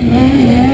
Yeah.